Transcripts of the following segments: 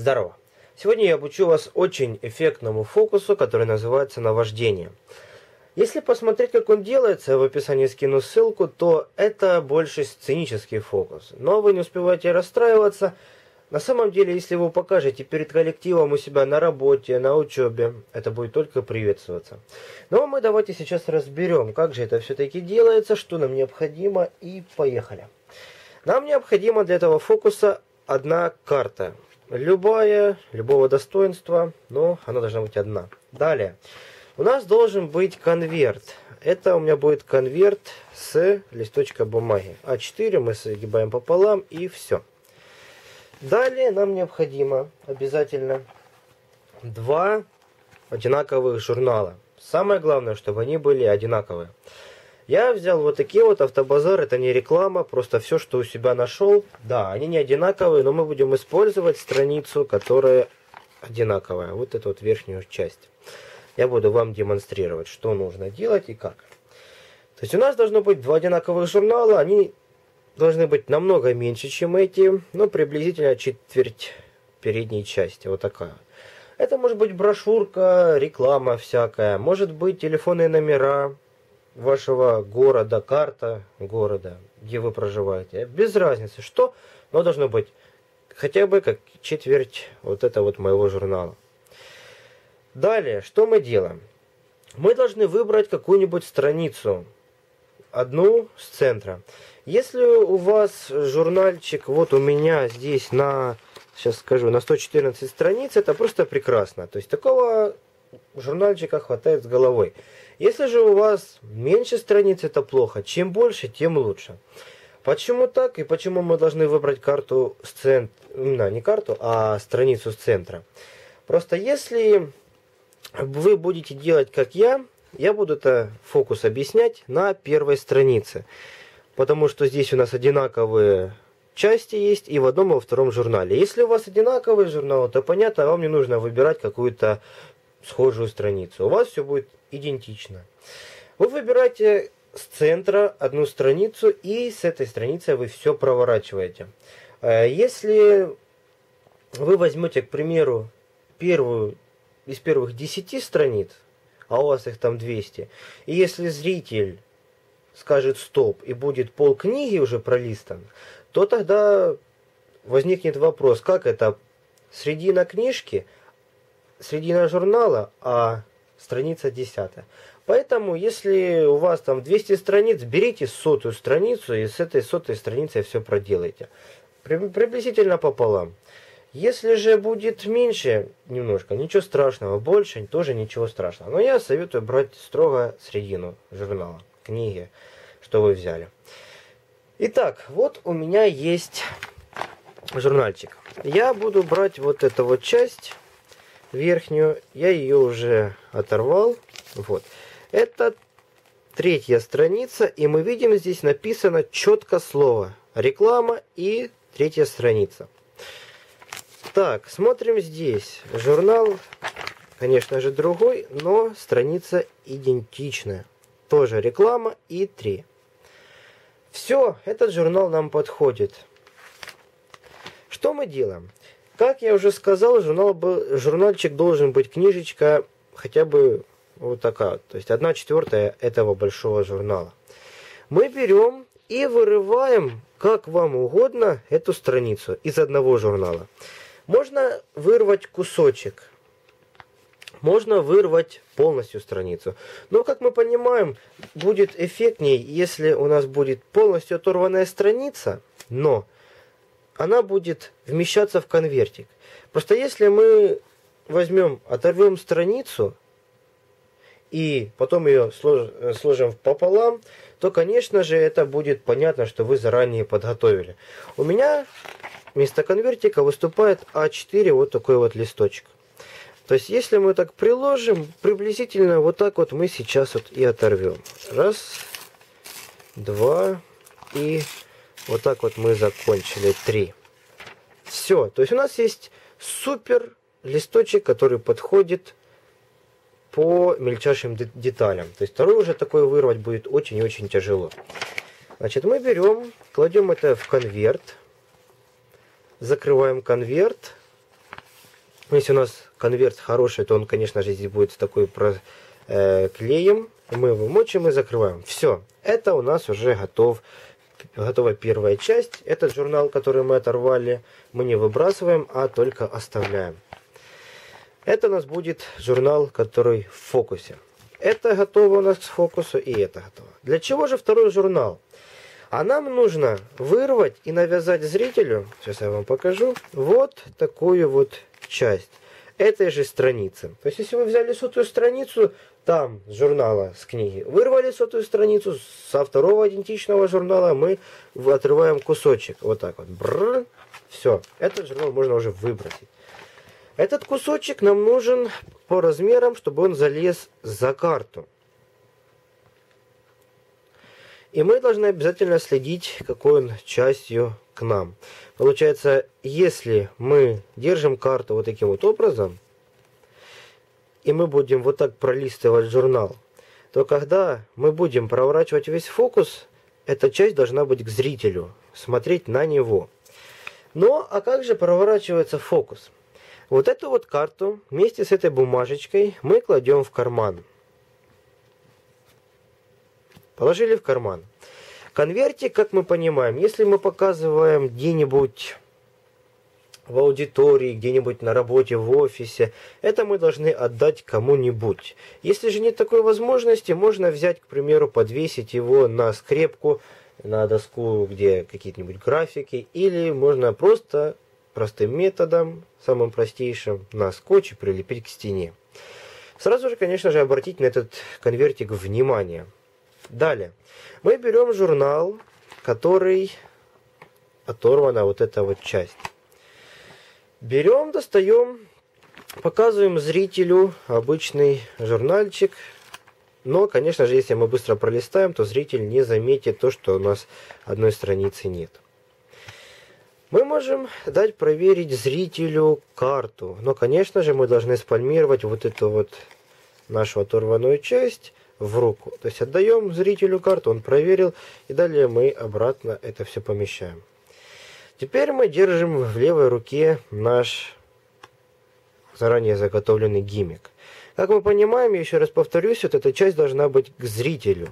Здорово! Сегодня я обучу вас очень эффектному фокусу, который называется наваждение. Если посмотреть, как он делается, в описании скину ссылку, то это больше сценический фокус. Но вы не успеваете расстраиваться. На самом деле, если вы покажете перед коллективом у себя на работе, на учебе, это будет только приветствоваться. Но мы давайте сейчас разберем, как же это все-таки делается, что нам необходимо и поехали. Нам необходимо для этого фокуса одна карта. Любая, любого достоинства, но она должна быть одна. Далее. У нас должен быть конверт. Это у меня будет конверт с листочка бумаги. А4 мы сгибаем пополам и все. Далее нам необходимо обязательно два одинаковых журнала. Самое главное, чтобы они были одинаковые. Я взял вот такие вот автобазар, это не реклама, просто все, что у себя нашел. Да, они не одинаковые, но мы будем использовать страницу, которая одинаковая. Вот эту вот верхнюю часть. Я буду вам демонстрировать, что нужно делать и как. То есть у нас должно быть два одинаковых журнала, они должны быть намного меньше, чем эти, но приблизительно четверть передней части, вот такая. Это может быть брошюрка, реклама всякая, может быть телефонные номера, вашего города, карта города, где вы проживаете. Без разницы, что, но должно быть хотя бы как четверть вот это вот моего журнала. Далее, что мы делаем? Мы должны выбрать какую-нибудь страницу, одну с центра. Если у вас журнальчик, вот у меня здесь на, сейчас скажу, на 114 страниц, это просто прекрасно. То есть такого журнальчика хватает с головой. Если же у вас меньше страниц, это плохо. Чем больше, тем лучше. Почему так и почему мы должны выбрать карту с центра, да, не карту, а страницу с центра? Просто если вы будете делать как я, я буду это фокус объяснять на первой странице. Потому что здесь у нас одинаковые части есть и в одном и во втором журнале. Если у вас одинаковый журнал, то понятно, вам не нужно выбирать какую-то схожую страницу. У вас все будет идентично. Вы выбираете с центра одну страницу и с этой страницы вы все проворачиваете. Э, если вы возьмете, к примеру, первую из первых 10 страниц, а у вас их там 200, и если зритель скажет стоп и будет пол книги уже пролистан, то тогда возникнет вопрос, как это средина книжки, средина журнала, а страница 10. Поэтому, если у вас там 200 страниц, берите сотую страницу и с этой сотой страницей все проделайте. Приблизительно пополам. Если же будет меньше немножко, ничего страшного, больше тоже ничего страшного. Но я советую брать строго средину журнала, книги, что вы взяли. Итак, вот у меня есть журнальчик. Я буду брать вот эту вот часть верхнюю. Я ее уже оторвал. Вот. Это третья страница, и мы видим здесь написано четко слово реклама и третья страница. Так, смотрим здесь. Журнал, конечно же, другой, но страница идентичная. Тоже реклама и три. Все, этот журнал нам подходит. Что мы делаем? Как я уже сказал, журнал был, журнальчик должен быть книжечка хотя бы вот такая. То есть одна четвертая этого большого журнала. Мы берем и вырываем, как вам угодно, эту страницу из одного журнала. Можно вырвать кусочек. Можно вырвать полностью страницу. Но, как мы понимаем, будет эффектнее, если у нас будет полностью оторванная страница, но она будет вмещаться в конвертик. Просто если мы возьмем, оторвем страницу и потом ее сложим пополам, то, конечно же, это будет понятно, что вы заранее подготовили. У меня вместо конвертика выступает А4 вот такой вот листочек. То есть, если мы так приложим, приблизительно вот так вот мы сейчас вот и оторвем. Раз, два и вот так вот мы закончили. Три. Все. То есть, у нас есть супер листочек, который подходит по мельчайшим деталям. То есть, второй уже такой вырвать будет очень и очень тяжело. Значит, мы берем, кладем это в конверт закрываем конверт Если у нас конверт хороший, то он, конечно же, здесь будет с такой э, клеем. Мы его мочим и закрываем. Все, это у нас уже готов, готова первая часть. Этот журнал, который мы оторвали, мы не выбрасываем, а только оставляем. Это у нас будет журнал, который в фокусе. Это готово у нас к фокусу, и это готово. Для чего же второй журнал? А нам нужно вырвать и навязать зрителю, сейчас я вам покажу, вот такую вот часть этой же страницы. То есть, если вы взяли сотую страницу, там с журнала, с книги, вырвали сотую страницу, со второго идентичного журнала мы отрываем кусочек. Вот так вот. Бррр, все, этот журнал можно уже выбросить. Этот кусочек нам нужен по размерам, чтобы он залез за карту. И мы должны обязательно следить, какой он частью к нам. Получается, если мы держим карту вот таким вот образом, и мы будем вот так пролистывать журнал, то когда мы будем проворачивать весь фокус, эта часть должна быть к зрителю, смотреть на него. Но, а как же проворачивается фокус? Вот эту вот карту вместе с этой бумажечкой мы кладем в карман. Положили в карман. Конвертик, как мы понимаем, если мы показываем где-нибудь в аудитории, где-нибудь на работе, в офисе, это мы должны отдать кому-нибудь. Если же нет такой возможности, можно взять, к примеру, подвесить его на скрепку, на доску, где какие-нибудь графики, или можно просто простым методом, самым простейшим, на скотч прилепить к стене. Сразу же, конечно же, обратить на этот конвертик внимание. Далее. Мы берем журнал, который оторвана вот эта вот часть. Берем, достаем, показываем зрителю обычный журнальчик. Но, конечно же, если мы быстро пролистаем, то зритель не заметит то, что у нас одной страницы нет. Мы можем дать проверить зрителю карту. Но, конечно же, мы должны спальмировать вот эту вот нашу оторванную часть в руку. То есть отдаем зрителю карту, он проверил, и далее мы обратно это все помещаем. Теперь мы держим в левой руке наш заранее заготовленный гиммик. Как мы понимаем, еще раз повторюсь, вот эта часть должна быть к зрителю.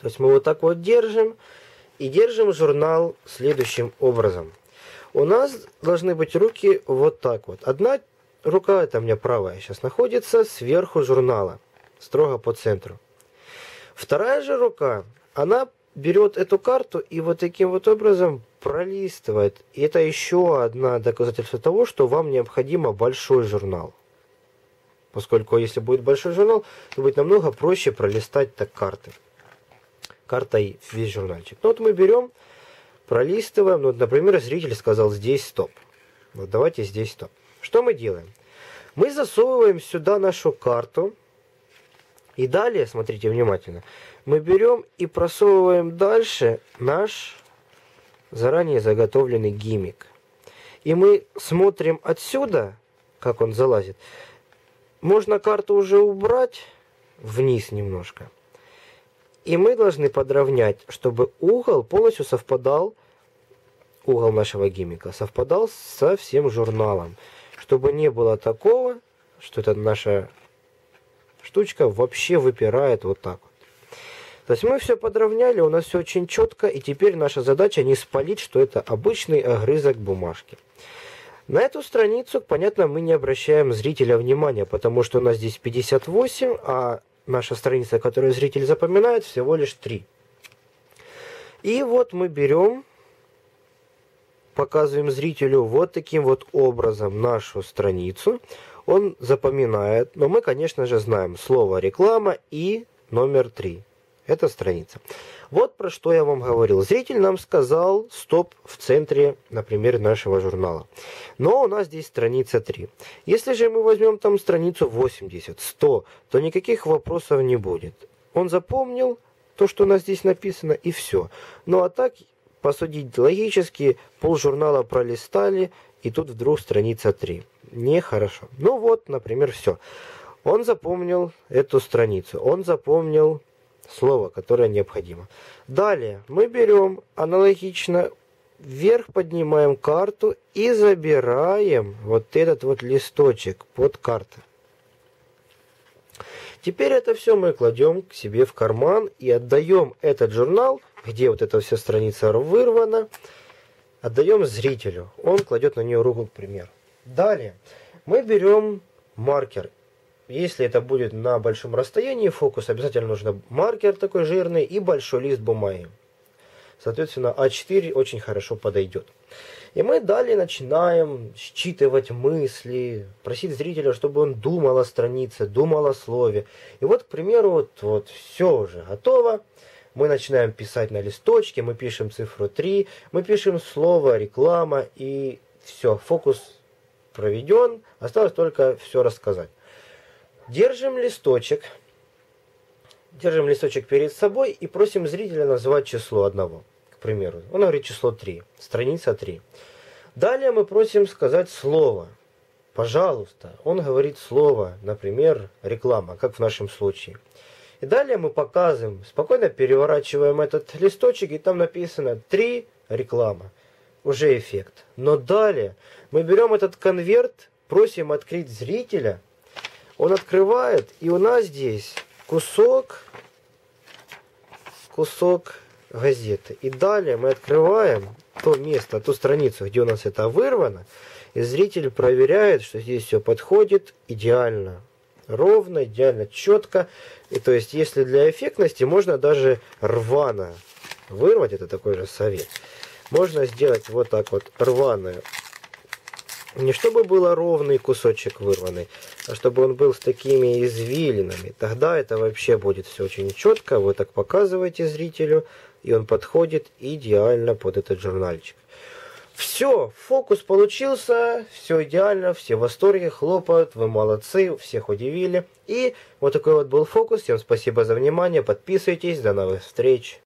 То есть мы вот так вот держим, и держим журнал следующим образом. У нас должны быть руки вот так вот. Одна рука, это у меня правая сейчас, находится сверху журнала строго по центру. Вторая же рука, она берет эту карту и вот таким вот образом пролистывает. И это еще одно доказательство того, что вам необходимо большой журнал. Поскольку если будет большой журнал, то будет намного проще пролистать так карты. Картой весь журнальчик. Ну вот мы берем, пролистываем. Ну, вот, например, зритель сказал здесь стоп. Вот давайте здесь стоп. Что мы делаем? Мы засовываем сюда нашу карту и далее, смотрите внимательно, мы берем и просовываем дальше наш заранее заготовленный гиммик. И мы смотрим отсюда, как он залазит. Можно карту уже убрать вниз немножко. И мы должны подровнять, чтобы угол полностью совпадал, угол нашего гиммика, совпадал со всем журналом. Чтобы не было такого, что это наша штучка вообще выпирает вот так вот. То есть мы все подровняли, у нас все очень четко, и теперь наша задача не спалить, что это обычный огрызок бумажки. На эту страницу, понятно, мы не обращаем зрителя внимания, потому что у нас здесь 58, а наша страница, которую зритель запоминает, всего лишь 3. И вот мы берем, показываем зрителю вот таким вот образом нашу страницу он запоминает, но мы, конечно же, знаем слово реклама и номер 3. Это страница. Вот про что я вам говорил. Зритель нам сказал стоп в центре, например, нашего журнала. Но у нас здесь страница 3. Если же мы возьмем там страницу 80, 100, то никаких вопросов не будет. Он запомнил то, что у нас здесь написано, и все. Ну а так, посудить логически, пол журнала пролистали, и тут вдруг страница 3 нехорошо. Ну вот, например, все. Он запомнил эту страницу, он запомнил слово, которое необходимо. Далее мы берем аналогично вверх поднимаем карту и забираем вот этот вот листочек под картой. Теперь это все мы кладем к себе в карман и отдаем этот журнал, где вот эта вся страница вырвана, отдаем зрителю. Он кладет на нее руку, к примеру. Далее мы берем маркер. Если это будет на большом расстоянии фокус, обязательно нужно маркер такой жирный и большой лист бумаги. Соответственно, А4 очень хорошо подойдет. И мы далее начинаем считывать мысли, просить зрителя, чтобы он думал о странице, думал о слове. И вот, к примеру, вот, вот все уже готово. Мы начинаем писать на листочке, мы пишем цифру 3, мы пишем слово, реклама, и все, фокус проведен. Осталось только все рассказать. Держим листочек, держим листочек перед собой и просим зрителя назвать число одного примеру. Он говорит число 3, страница 3. Далее мы просим сказать слово. Пожалуйста. Он говорит слово, например, реклама, как в нашем случае. И далее мы показываем, спокойно переворачиваем этот листочек, и там написано 3 реклама. Уже эффект. Но далее мы берем этот конверт, просим открыть зрителя. Он открывает, и у нас здесь кусок, кусок газеты. И далее мы открываем то место, ту страницу, где у нас это вырвано, и зритель проверяет, что здесь все подходит идеально, ровно, идеально четко. И то есть, если для эффектности, можно даже рвано вырвать, это такой же совет. Можно сделать вот так вот рваную не чтобы было ровный кусочек вырванный, а чтобы он был с такими извилинами. Тогда это вообще будет все очень четко. Вы так показываете зрителю, и он подходит идеально под этот журнальчик. Все, фокус получился, все идеально, все в восторге, хлопают, вы молодцы, всех удивили. И вот такой вот был фокус. Всем спасибо за внимание, подписывайтесь, до новых встреч.